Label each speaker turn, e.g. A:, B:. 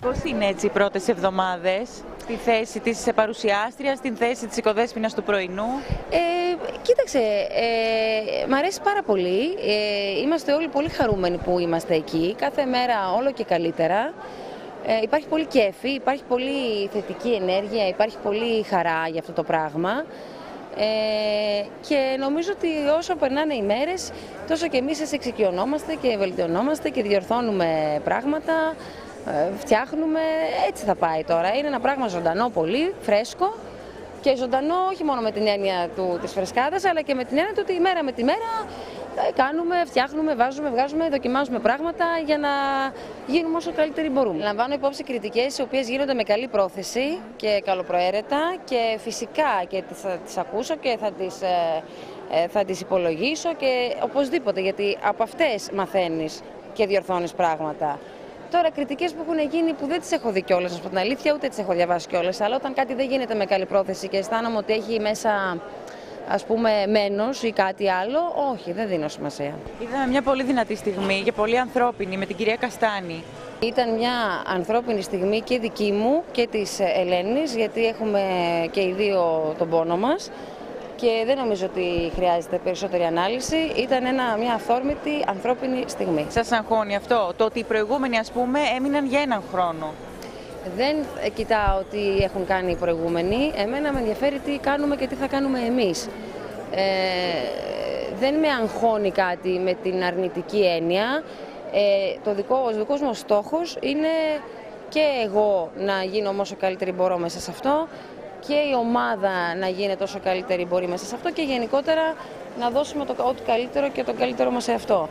A: Πώς είναι έτσι οι πρώτες εβδομάδες στη θέση της παρουσιάστριας, στην θέση της οικοδέσποινας του πρωινού;
B: Ε, κοίταξε, ε, μ' αρέσει πάρα πολύ. Ε, είμαστε όλοι πολύ χαρούμενοι που είμαστε εκεί. Κάθε μέρα όλο και καλύτερα. Ε, υπάρχει πολύ κέφι, υπάρχει πολύ θετική ενέργεια, υπάρχει πολύ χαρά για αυτό το πράγμα. Ε, και νομίζω ότι όσο περνάνε οι μέρες, τόσο και εμείς εξοικειωνόμαστε και βελτιωνόμαστε και διορθώνουμε πράγματα, ε, φτιάχνουμε, έτσι θα πάει τώρα. Είναι ένα πράγμα ζωντανό πολύ, φρέσκο και ζωντανό όχι μόνο με την έννοια του, της φρεσκάδας, αλλά και με την έννοια του ότι η μέρα με τη μέρα ε, κάνουμε, φτιάχνουμε, βάζουμε, βγάζουμε, δοκιμάζουμε πράγματα για να γίνουμε όσο καλύτεροι μπορούμε. Λαμβάνω υπόψη κριτικές οι οποίες γίνονται με καλή πρόθεση και καλοπροαίρετα και φυσικά και θα τις ακούσω και θα τις, ε, ε, θα τις υπολογίσω και οπωσδήποτε γιατί από αυτές μαθαίνεις και διορθώνεις πράγματα. Τώρα, κριτικές που έχουν γίνει που δεν τις έχω δει κιόλας, από την αλήθεια, ούτε τις έχω διαβάσει κιόλας. Αλλά όταν κάτι δεν γίνεται με καλή πρόθεση και αισθάνομαι ότι έχει μέσα ας πούμε μένος ή κάτι άλλο, όχι, δεν δίνω σημασία.
A: Είδαμε μια πολύ δυνατή στιγμή και πολύ ανθρώπινη με την κυρία Καστάνη.
B: Ήταν μια ανθρώπινη στιγμή και δική μου και της Ελένης, γιατί έχουμε και οι δύο τον πόνο μας και δεν νομίζω ότι χρειάζεται περισσότερη ανάλυση. Ήταν ένα, μια αυθόρμητη ανθρώπινη στιγμή.
A: Σας αγχώνει αυτό, το ότι οι προηγούμενοι ας πούμε έμειναν για έναν χρόνο.
B: Δεν κοιτάω τι έχουν κάνει οι προηγούμενοι. Εμένα με ενδιαφέρει τι κάνουμε και τι θα κάνουμε εμείς. Ε, δεν με αγχώνει κάτι με την αρνητική έννοια. Ε, το δικό, ο δικός μου στόχος είναι και εγώ να γίνω όσο καλύτερη μπορώ μέσα σε αυτό και η ομάδα να γίνεται όσο καλύτερη μπορεί μέσα σε αυτό και γενικότερα να δώσουμε το ό,τι καλύτερο και το καλύτερο μας σε αυτό.